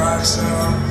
myself.